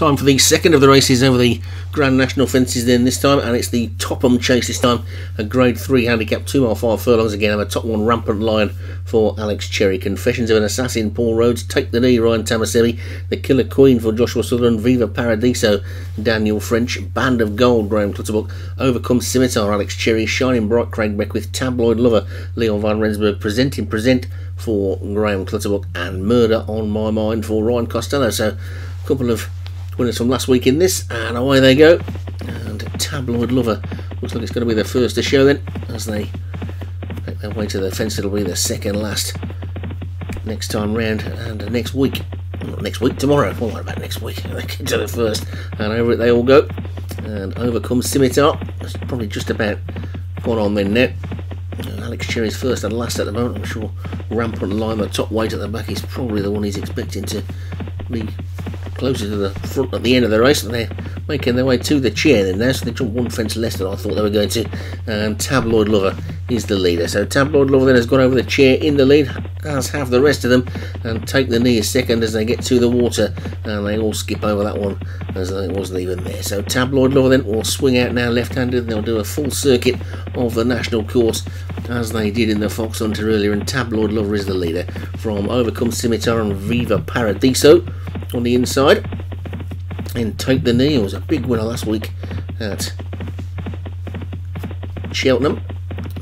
Time for the second of the races over the Grand National fences then this time, and it's the Topham Chase this time, a Grade 3 handicap, 2 mile 5 furlongs again, and a top one rampant lion for Alex Cherry. Confessions of an Assassin, Paul Rhodes, Take the Knee, Ryan Tamasemi, The Killer Queen for Joshua Sutherland, Viva Paradiso, Daniel French, Band of Gold, Graham Clutterbuck, Overcome Scimitar, Alex Cherry, Shining Bright, Craig Beckwith, Tabloid Lover, Leon Van Rensburg, Presenting Present for Graham Clutterbuck, and Murder on My Mind for Ryan Costello. So, a couple of winners from last week in this, and away they go. And Tabloid Lover looks like it's going to be the first to show then, as they make their way to the fence. It'll be the second last next time round, and next week. Not next week, tomorrow. Well, what about next week? They get to the first, and over it they all go. And overcomes Scimitar. It's probably just about gone on then now. Alex Cherry's first and last at the moment. I'm sure Rampant the top weight at the back, is probably the one he's expecting to be closer to the front at the end of the race, and they're making their way to the chair then now, so they jump one fence less than I thought they were going to. And Tabloid Lover is the leader. So Tabloid Lover then has gone over the chair in the lead, as have the rest of them, and take the knee second as they get to the water, and they all skip over that one as though it wasn't even there. So Tabloid Lover then will swing out now left-handed, and they'll do a full circuit of the national course as they did in the Fox Hunter earlier, and Tabloid Lover is the leader from Overcome Scimitar and Viva Paradiso on the inside. And Take the Knee It was a big winner last week at Cheltenham.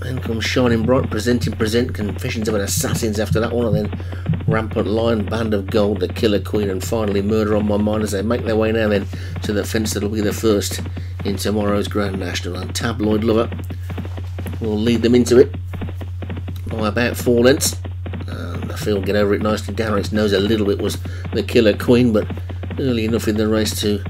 Then comes Shining Bright, Presenting Present, Confessions of an Assassins after that one, and then Rampant Lion, Band of Gold, The Killer Queen, and finally Murder on My Mind as they make their way now then to the fence that'll be the first in tomorrow's Grand National. And Tabloid Lover will lead them into it by about four lengths. Feel get over it nicely. Its nose a little bit was the Killer Queen, but early enough in the race to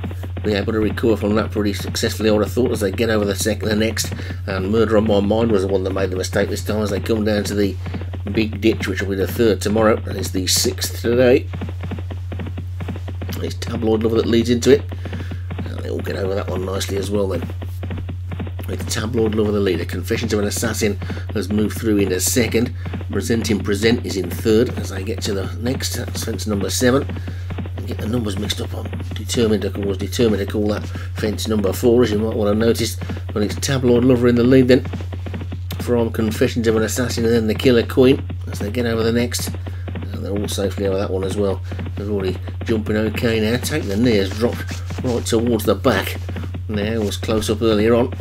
be able to recover from that pretty successfully, I would have thought, as they get over the second, the next. And Murder on My Mind was the one that made the mistake this time as they come down to the big ditch, which will be the third tomorrow, and it's the sixth today. It's Tabloid Lover that leads into it. And they all get over that one nicely as well then. With Tabloid Lover the leader. Confessions of an Assassin has moved through in a second. Presenting Present is in third as they get to the next. That's fence number seven get the numbers mixed up. I'm determined to was determined to call that fence number four, as you might want to notice. But it's Tabloid Lover in the lead then from Confessions of an Assassin and then the Killer Queen as they get over the next. And they're all safely over that one as well. They're already jumping okay now. Take the knee has dropped right towards the back. Now was close up earlier on.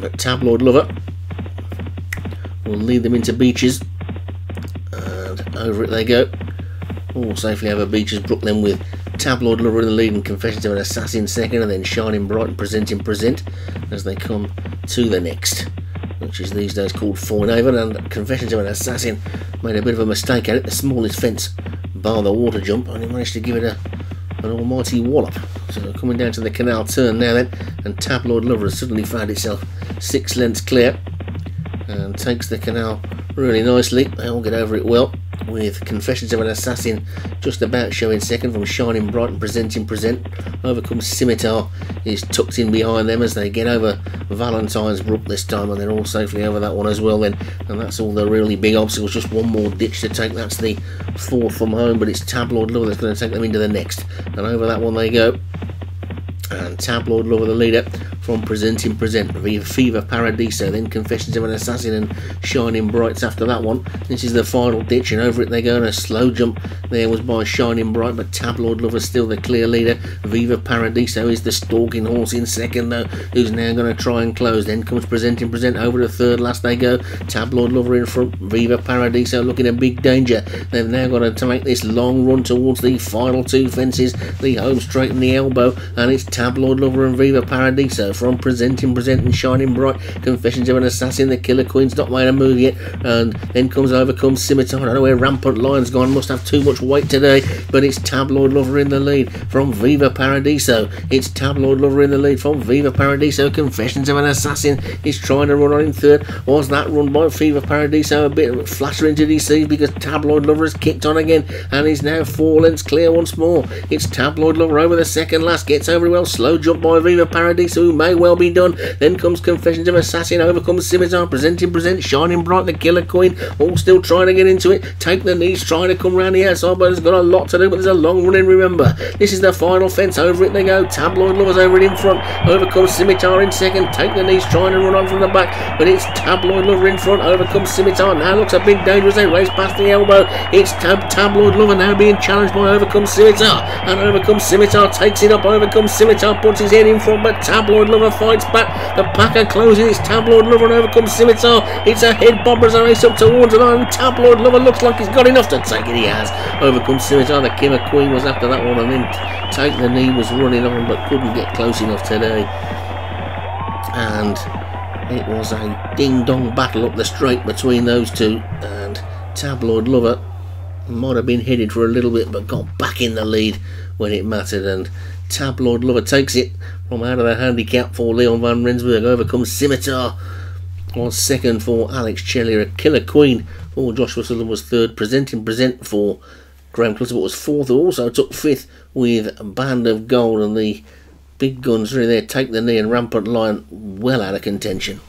But Tabloid Lover will lead them into Becher's. And over it they go. All safely over Becher's Brooklyn with Tabloid Lover in the lead and Confessions of an Assassin second, and then Shining Bright and Presenting Present as they come to the next, which is these days called Foinavon. And Confessions of an Assassin made a bit of a mistake at it, the smallest fence bar the water jump, and he managed to give it a an almighty wallop. So coming down to the canal turn now then, and Tabloid Lover has suddenly found itself six lengths clear and takes the canal really nicely. They all get over it well with Confessions of an Assassin just about showing second from Shining Bright and Presenting Present. Overcomes Scimitar is tucked in behind them as they get over Valentine's Brook this time and they're all safely over that one as well then. And that's all the really big obstacles. Just one more ditch to take. That's the fourth from home but it's Tabloid Lover that's going to take them into the next. And over that one they go and Tabloid Lover the leader from Presenting Present Viva Paradiso, then Confessions of an Assassin and Shining Brights after that one. This is the final ditch, and over it they go in a slow jump. There was by Shining Bright, but Tabloid Lover still the clear leader. Viva Paradiso is the stalking horse in second, though, who's now going to try and close. Then comes Presenting Present over the third, last they go. Tabloid Lover in front, Viva Paradiso looking in big danger. They've now got to make this long run towards the final two fences, the home straight and the elbow, and it's Tabloid Lover and Viva Paradiso from Presenting, Presenting, Shining Bright, Confessions of an Assassin, The Killer Queen's not made a move yet, and then comes Overcome Scimitar. I don't know where Rampant Lion's gone, must have too much weight today, but it's Tabloid Lover in the lead from Viva Paradiso. It's Tabloid Lover in the lead from Viva Paradiso. Confessions of an Assassin is trying to run on in third. Was that run by Viva Paradiso a bit flattering to deceive because Tabloid Lover has kicked on again and is now four lengths clear once more. It's Tabloid Lover over the second last, gets over well, slow jump by Viva Paradiso may well be done. Then comes Confessions of Assassin, overcomes Scimitar, presenting, present, shining bright, the Killer Queen, all still trying to get into it. Take the knees, trying to come round the outside, but it's got a lot to do, but there's a long running, remember. This is the final fence, over it they go. Tabloid Lovers over it in front, overcomes Scimitar in second. Take the knees, trying to run on from the back, but it's Tabloid Lover in front, overcomes Scimitar. Now looks a bit dangerous, they race past the elbow. It's Tab Tabloid Lover now being challenged by Overcome Scimitar, and Overcome Scimitar takes it up. Overcome Scimitar puts his head in front, but Tabloid Lover fights back. The Packer closes. Tabloid Lover and Overcome Scimitar. It's a head bobber as they race up towards the line. Tabloid Lover looks like he's got enough to take it. He has. Overcomes Scimitar. The Killer Queen was after that one, and then Take the Knee was running on, but couldn't get close enough today. And it was a ding dong battle up the straight between those two, and Tabloid Lover might have been headed for a little bit, but got back in the lead when it mattered. And Tabloid Lover takes it from out of the handicap for Leon van Rensburg. Overcomes Scimitar on second for Alex Cherry. A killer queen for Joshua Sutherland was third. Presenting present for Graham Clutterbuck was fourth. Also took fifth with Band of Gold. And the big guns really there take the knee and rampant lion well out of contention.